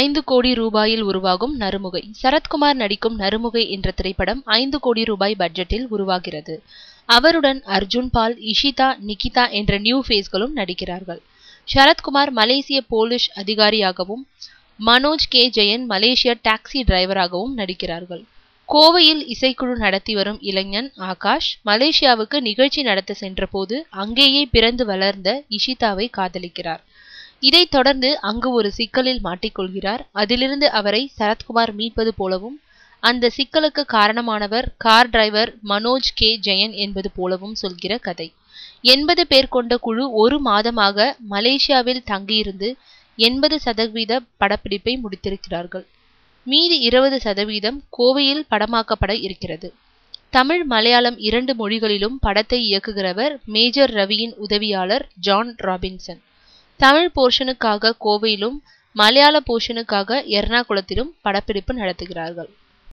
ஐந்து கோடி ரூபாயில் உருவாகும் நறுமுகை. சரத்குமார் நடிக்கும் நறுமுகை என்ற திரைப்படம் ஐந்து கோடி ரூபாய் பட்ஜெட்டில் உருவாகிறது. அவருடன் அர்ஜுன் பால் இஷிதா நிகிதா என்ற நியூ ஃபேஸ்களும் நடிக்கிறார்கள். சரத்குமார் மலேசிய போலீஸ் அதிகாரியாகவும் மனோஜ் கே. ஜெயன் மலேசிய டாக்ஸி டிரைவராகவும் நடிக்கிறார்கள். கோவையில் இசைக்குழு நடத்தி வரும் இளைஞன் ஆகாஷ் மலேசியாவுக்கு நிகழ்ச்சி நடத்த சென்றபோது அங்கேயே பிறந்து வளர்ந்த இஷிதாவை காதலிக்கிறார். இதைத் தொடர்ந்து அங்கு ஒரு சிக்கலில் மாட்டிக்கொள்கிறார். அதிலிருந்து அவரை சரத்குமார் மீட்பது போலவும் அந்த சிக்கலுக்கு காரணமானவர் car driver Manoj K. Jayan என்பது போலவும் சொல்கிற கதை. எண்பது பேர் கொண்ட குழு ஒரு மாதமாக மலேசியாவில் தங்கியிருந்து எண்பது சதவீத படப்பிடிப்பை முடித்திருக்கிறார்கள். மீதி இருபது சதவீதம் கோவையில் படமாக்கப்பட இருக்கிறது. தமிழ் மலையாளம் இரண்டு மொழிகளிலும் படத்தை இயக்குகிறவர் மேஜர் ரவியின் உதவியாளர் ஜான் ராபின்சன். தமிழ் போர்ஷனுக்காக கோவையிலும் மலையாள போர்ஷனுக்காக எர்ணாகுளத்திலும் படப்பிடிப்பு நடத்துகிறார்கள்.